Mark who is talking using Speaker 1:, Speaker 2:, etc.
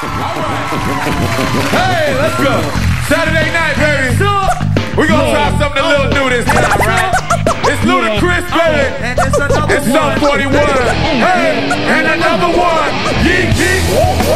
Speaker 1: Right. Hey, let's go. Saturday night, baby. We're gonna try something a little new this time, right? It's ludicrous, baby.
Speaker 2: It's
Speaker 1: sub 41. Hey, and another one. Yeet.